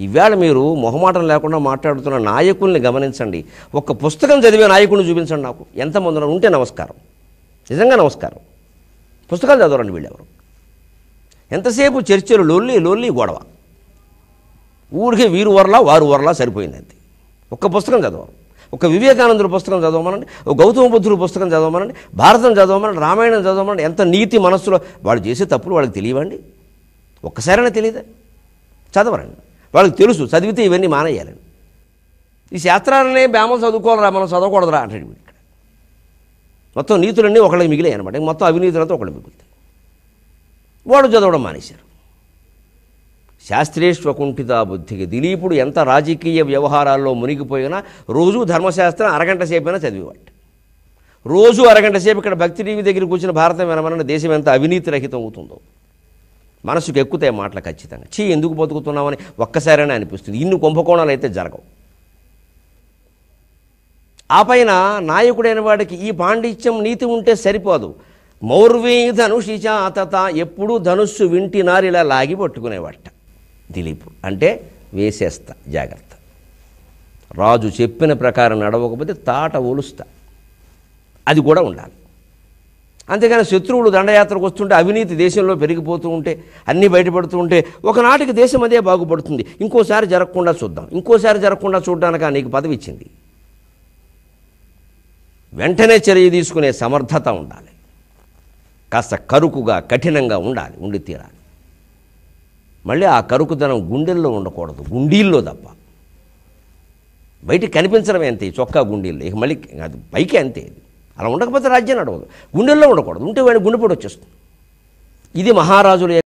ఇవాళ మీరు మొహమాటం లేకుండా మాట్లాడుతున్న నాయకుల్ని గమనించండి. ఒక పుస్తకం చదివే నాయకుడిని చూపించండి నాకు. ఎంతమంది ఉన్నారు? ఉంటే నమస్కారం. నిజంగా నమస్కారం. పుస్తకాలు చదవరండి వీళ్ళెవరు? ఎంతసేపు చర్చలు లొల్లి లొల్లి గొడవ. ఊరికే వీరు వరలా వారు వరలా సరిపోయింది అంతే. ఒక్క పుస్తకం చదవరు. ఒక వివేకానందుడు పుస్తకం చదవమనండి. ఒక గౌతమ బుద్ధుడు పుస్తకం చదవమనండి. భారతం చదవమనండి. రామాయణం చదవమనండి. ఎంత నీతి మనస్సులో. వాళ్ళు చేసే తప్పులు వాళ్ళకి తెలియవండి. ఒక్కసారైనా తెలియదా చదవరండి. వాళ్ళకి తెలుసు చదివితే ఇవన్నీ మానేయాలండి ఈ శాస్త్రాలనే బేమలు చదువుకోవాలరా మనం చదవకూడదురా అంటాడు ఇక్కడ. మొత్తం నీతులన్నీ ఒకళ్ళకి మిగిలాయి అనమాట మొత్తం అవినీతులతో ఒకళ్ళు మిగులుతాయి. వాడు చదవడం మానేశారు. శాస్త్రేష్వకుంఠిత బుద్ధికి దిలీపుడు ఎంత రాజకీయ వ్యవహారాల్లో మునిగిపోయినా రోజు ధర్మశాస్త్రం అరగంట సేపైనా చదివేవాడు. రోజు అరగంట సేపు ఇక్కడ భక్తి టీవీ దగ్గర కూర్చున్న భారతం వినమన్న దేశం ఎంత అవినీతి రహితం అవుతుందో. మనసుకు ఎక్కుతాయి మాటలు ఖచ్చితంగా. చీ ఎందుకు బతుకుతున్నామని ఒక్కసారైనా అనిపిస్తుంది. ఇన్ని కుంభకోణాలు అయితే జరగవు. ఆ పైన నాయకుడైన వాడికి ఈ పాండిత్యం నీతి ఉంటే సరిపోదు. మౌర్వీ ధనుషిచాతత ఎప్పుడూ ధనుస్సు వింటి నారిలా లాగి పట్టుకునేవాట. దిలీప్ అంటే వేసేస్తా జాగ్రత్త. రాజు చెప్పిన ప్రకారం నడవకపోతే తాట ఒలుస్తా. అది కూడా ఉండాలి. అంతేగాని శత్రువులు దండయాత్రకు వస్తుంటే అవినీతి దేశంలో పెరిగిపోతూ ఉంటే అన్నీ బయటపడుతూ ఉంటే ఒకనాటికి దేశం అదే బాగుపడుతుంది. ఇంకోసారి జరగకుండా చూద్దాం. ఇంకోసారి జరగకుండా చూడడానికి నీకు పదవి ఇచ్చింది. వెంటనే చర్య తీసుకునే సమర్థత ఉండాలి. కాస్త కరుకుగా కఠినంగా ఉండాలి ఉండి తీరాలి. మళ్ళీ ఆ కరుకుదనం గుండెల్లో ఉండకూడదు. గుండీల్లో తప్ప. బయటికి కనిపించడమే అంతే చొక్కా గుండీల్లో. ఇక మళ్ళీ అది పైకి అంతే. అలా ఉండకపోతే రాజ్యం నడవదు గుండెల్లో ఉండకూడదు. ఉంటే వాడి గుండెపోటు వచ్చేస్తుంది. ఇది మహారాజుల